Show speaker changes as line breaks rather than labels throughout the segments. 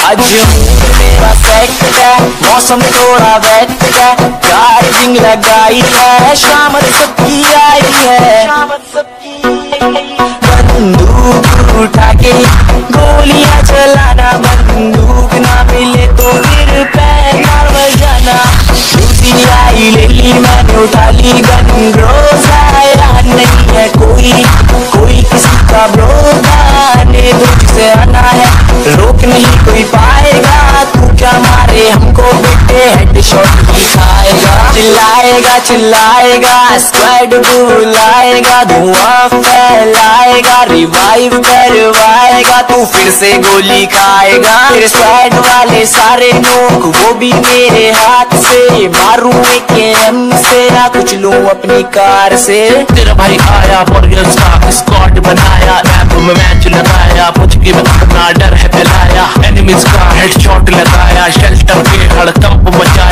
आज मौसम थोड़ा वेट है चार्जिंग लगाई है शाम सुखी आई है। का ब्रोधा ने से आना है। रोक नहीं कोई पाएगा चिल्लाएगा चिल्लाएगा स्क्वाड बुलाएगा, धुआँ फैलाएगा रिवाइव करवाएगा, तू फिर से गोली खाएगा। फिर स्क्वाड वाले सारे लोग, वो भी मेरे हाथ से, मारू एक एम से, ना कुछ लूँ अपनी कार से।
तेरा भाई आया का स्क्वाड बनाया रैप में मैच लगाया मुझ के अपना डर है फैलाया। एनिमीज का हेडशॉट लगाया शेल्टर के हड़कंप मचाया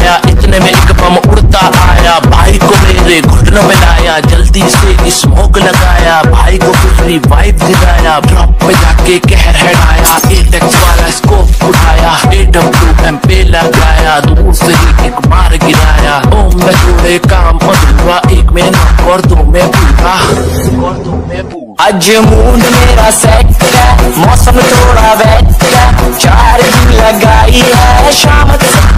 स्मोक लगाया, भाई को फिर रिवाइव दिलाया ड्रॉप पे जाके कहर हेडाया एटेक्स वाला स्कोप उठाया ए डब्ल्यू एम पे लगाया, दूर से एक मार गिराया। ओम में जोड़े काम, अधूरा, एक में नॉक और दो में पूरा
आज मूड मेरा सेट है, मौसम थोड़ा वेट है चार्जिंग लगाई है, शाम सबकी